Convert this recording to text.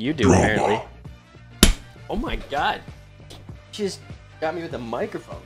You do, apparently. Oh my god. She just got me with a microphone.